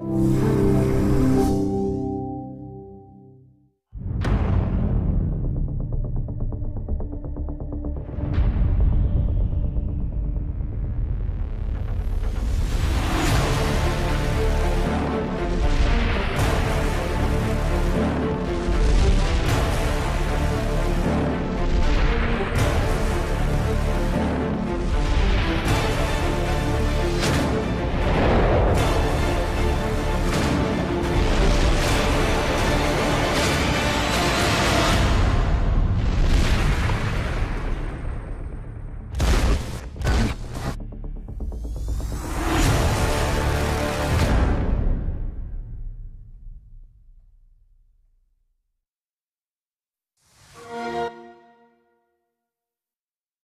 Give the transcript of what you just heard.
you